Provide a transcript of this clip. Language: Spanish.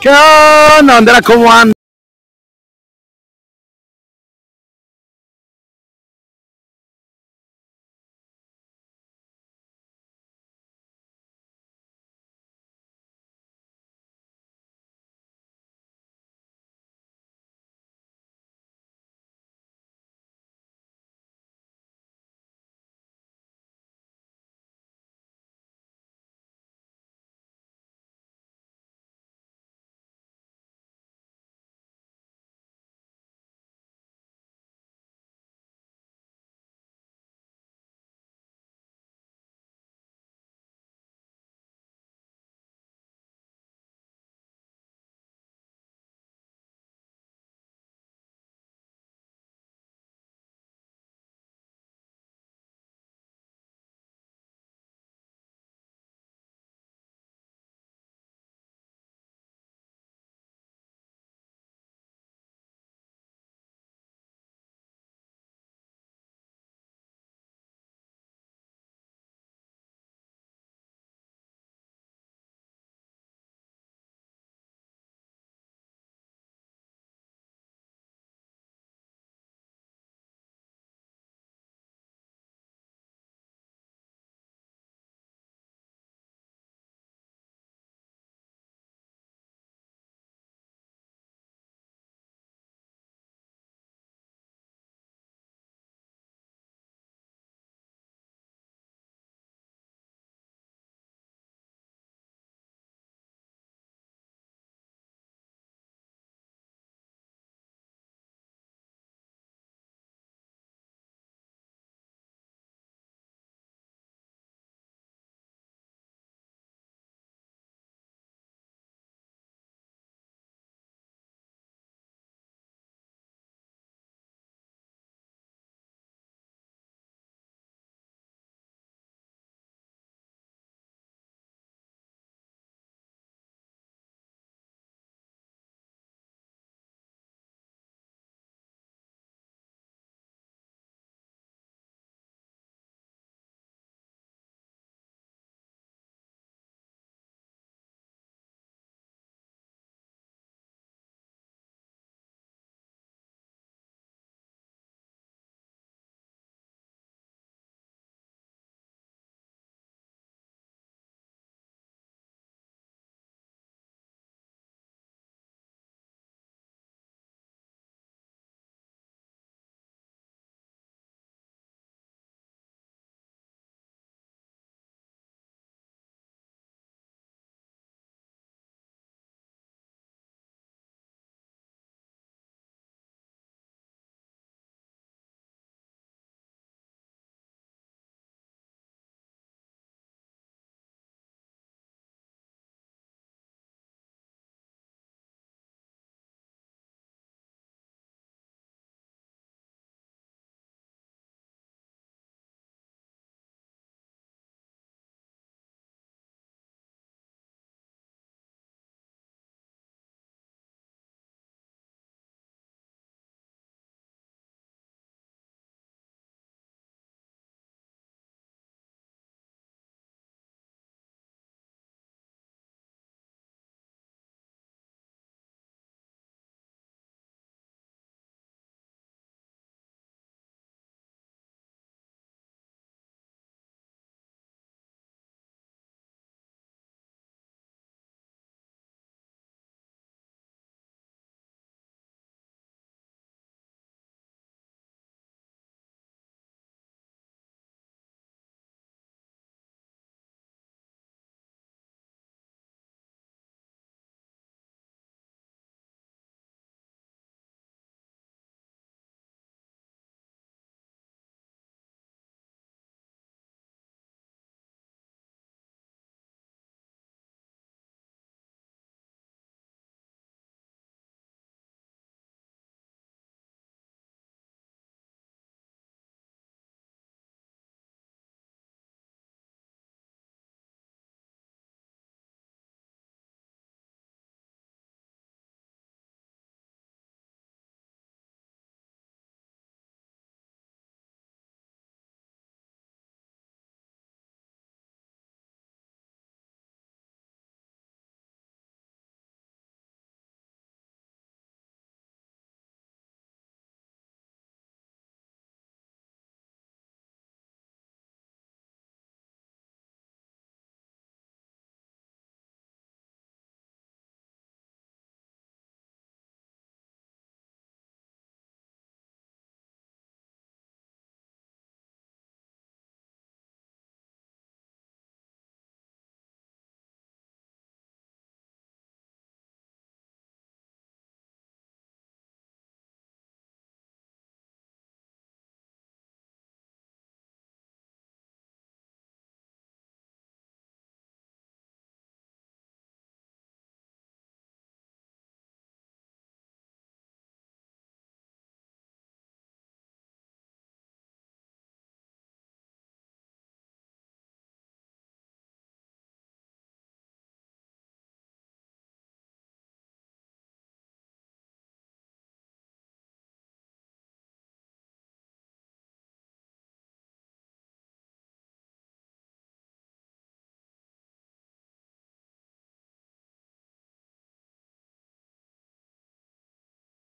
¿Qué onda, bandera? ¿Cómo anda?